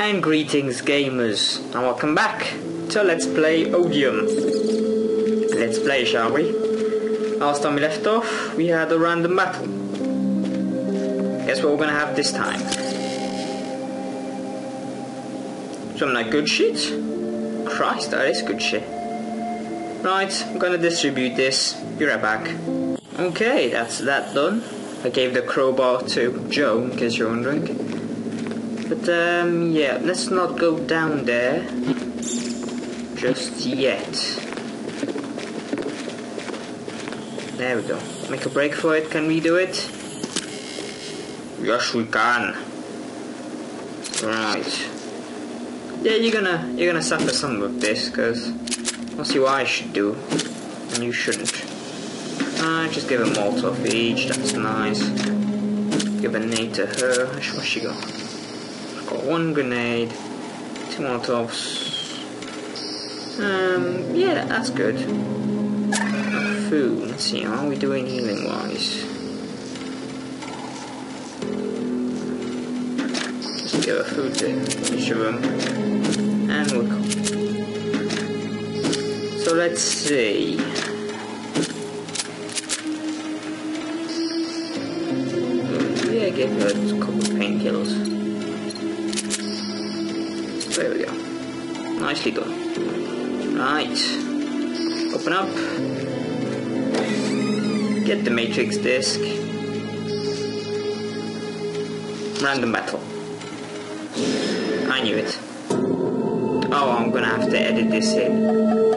And greetings gamers, and welcome back to Let's Play Odium. Let's play, shall we? Last time we left off, we had a random battle. Guess what we're gonna have this time? Some like good shit? Christ, that is good shit. Right, I'm gonna distribute this. Be right back. Okay, that's that done. I gave the crowbar to Joe, in case you're wondering. But um, yeah, let's not go down there just yet. There we go. Make a break for it. Can we do it? Yes, we can. Right. Yeah, you're gonna you're gonna suffer some with this, cause I'll see what I should do, and you shouldn't. Uh, just give a Molotov each. That's nice. Give a nade to her. What's she got? One grenade, two molotovs. Um, yeah, that's good. Food, let's see, how are we doing healing wise? Just give a food to each of them. And we're cool. So let's see. Yeah, give her a couple of painkillers. There we go. Nicely done. Right. Open up. Get the matrix disk. Random battle. I knew it. Oh, I'm gonna have to edit this in.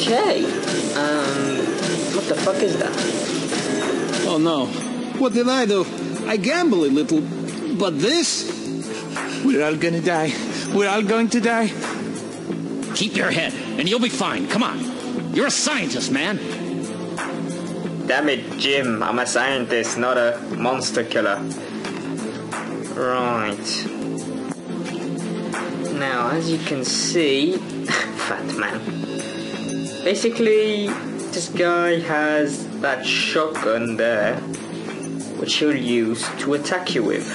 Okay. Um, what the fuck is that? Oh no. What did I do? I gamble a little. But this? We're all gonna die. We're all going to die. Keep your head, and you'll be fine. Come on. You're a scientist, man. Damn it, Jim. I'm a scientist, not a monster killer. Right. Now, as you can see, fat man. Basically, this guy has that shotgun there, which he'll use to attack you with.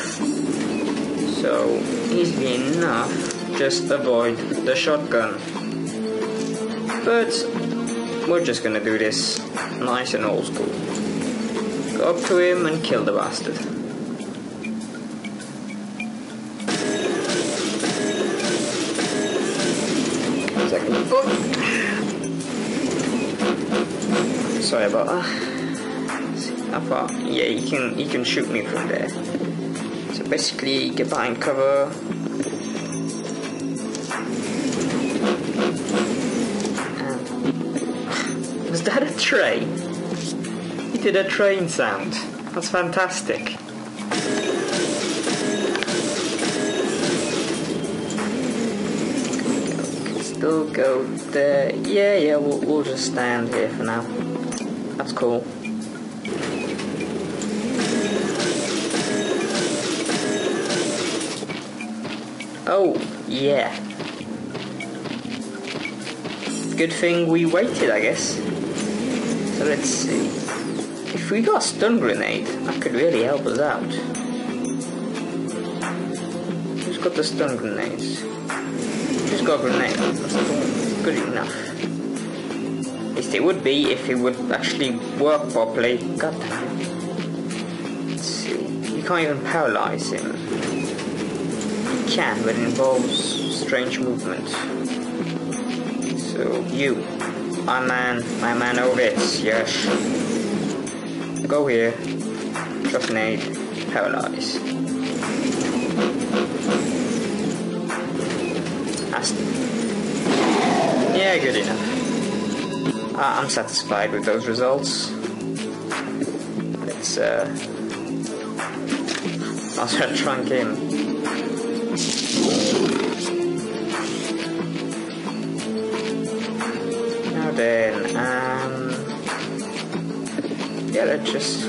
So, easily enough, just avoid the shotgun. But, we're just gonna do this nice and old school. Go up to him and kill the bastard. Second. Oh. Sorry about that. How far? Yeah, you can you can shoot me from there. So basically, get behind cover. Was that a train? He did a train sound. That's fantastic. Still go there. Yeah, yeah, we'll, we'll just stand here for now. Cool. Oh, yeah. Good thing we waited, I guess. So let's see. If we got a stun grenade, that could really help us out. Who's got the stun grenades? Who's got a grenade? That's good enough. Least it would be if it would actually work properly. God damn. Let's see. You can't even paralyze him. You can, but it involves strange movement. So, you. My man, my man Ovis, yes. Go here. Drop grenade. Paralyze. That's Yeah, good enough. Uh, I'm satisfied with those results. Let's uh, I'll start trunk in. Now then, um, yeah, let's just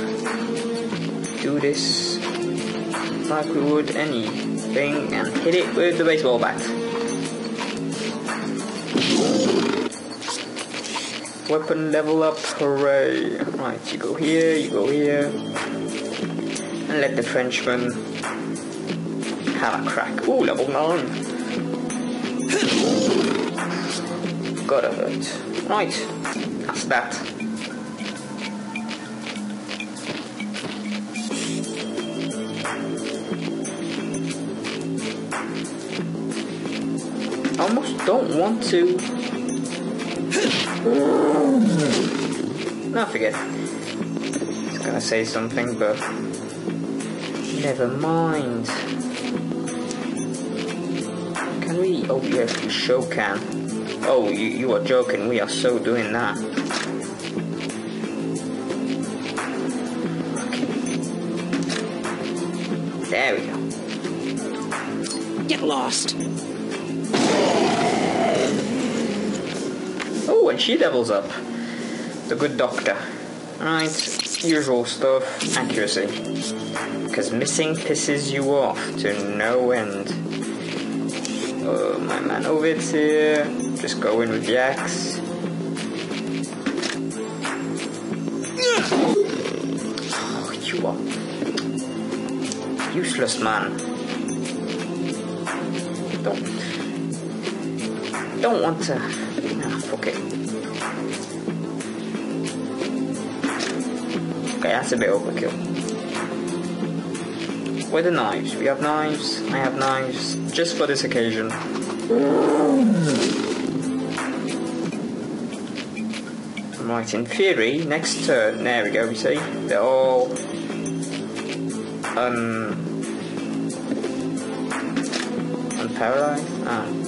do this like we would anything and hit it with the baseball bat. Weapon level up, hooray! Right, you go here, you go here, and let the Frenchman have a crack. Ooh, level 9! Gotta hurt. Right, that's that. Almost don't want to. No, forget. I was gonna say something, but never mind. Can we? Oh, yes, we sure can. Oh, you, you are joking. We are so doing that. Okay. There we go. Get lost. Oh, and she levels up. The good doctor. Right, usual stuff. Accuracy. Because missing pisses you off to no end. Oh, my man Ovid's here. Just go in with the axe. Oh, you are useless, man. Don't don't want to. Ah, fuck it. Okay, that's a bit overkill. Where the knives? We have knives. I have knives. Just for this occasion. Right, in theory, next turn, there we go, we see, they're all un... unparalyzed? Ah.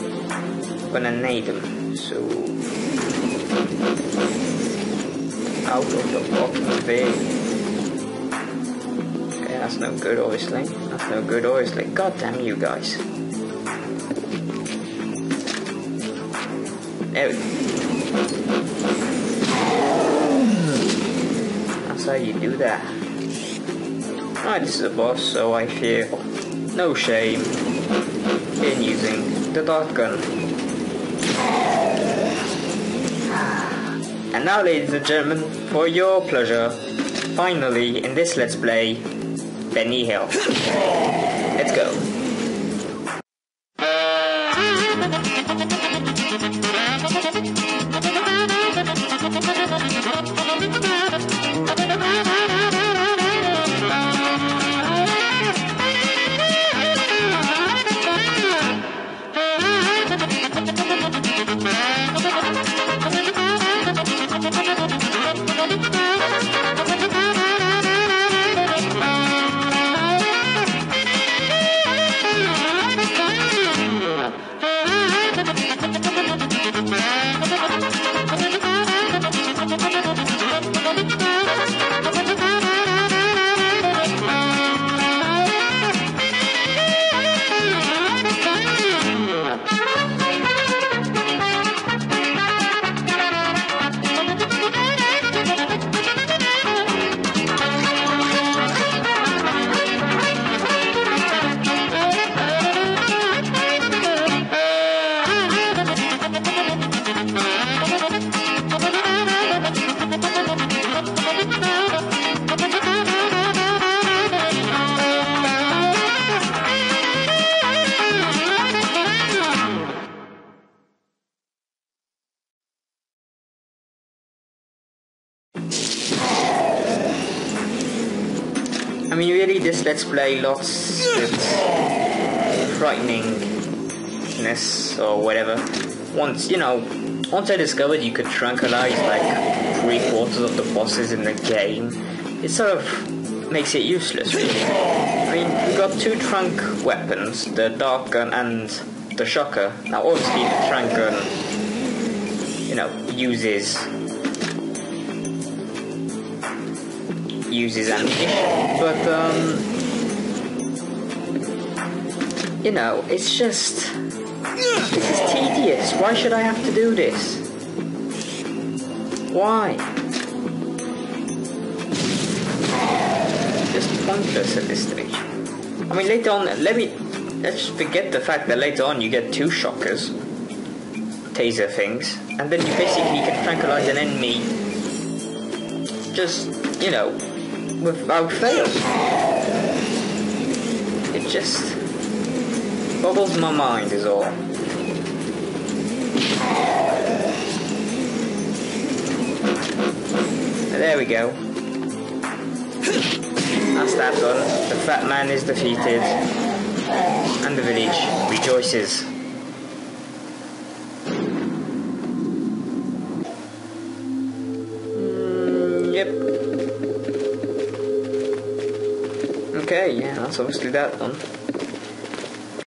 Gonna need them, so... Out of the box way. Okay, that's no good, obviously. That's no good, obviously. God damn you guys. There we go. That's how you do that. Alright, this is a boss, so I fear no shame in using the dart gun. And now, ladies and gentlemen, for your pleasure, finally in this Let's Play, Benny Hill. Let's go. Mean, really, this Let's Play lost its frighteningness or whatever. Once, you know, once I discovered you could tranquilize like three quarters of the bosses in the game, it sort of makes it useless, really. I mean, we got two trank weapons, the dart gun and the shocker. Now, obviously, the trank gun you know, uses uses ammunition, but um, you know, it's just this is tedious. Why should I have to do this? Why? Just pointless at this stage. I mean, later on, let me let's forget the fact that later on you get two shockers, taser things, and then you basically can tranquilize an enemy just, you know, without fail. It just boggles my mind, is all. There we go. That's that done. The fat man is defeated. And the village rejoices. That's obviously that done.